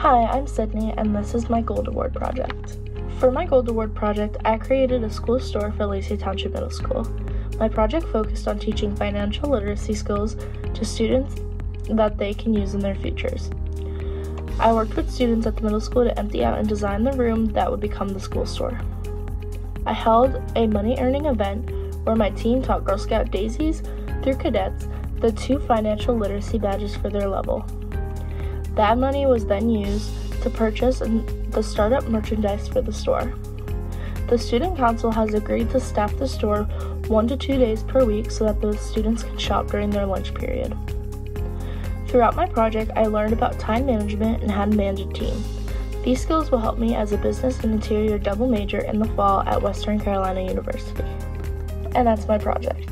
Hi, I'm Sydney, and this is my Gold Award project. For my Gold Award project, I created a school store for Lacey Township Middle School. My project focused on teaching financial literacy skills to students that they can use in their futures. I worked with students at the middle school to empty out and design the room that would become the school store. I held a money earning event where my team taught Girl Scout daisies through cadettes the two financial literacy badges for their level. That money was then used to purchase the startup merchandise for the store. The Student Council has agreed to staff the store one to two days per week so that the students can shop during their lunch period. Throughout my project, I learned about time management and how to manage a team. These skills will help me as a business and interior double major in the fall at Western Carolina University. And that's my project.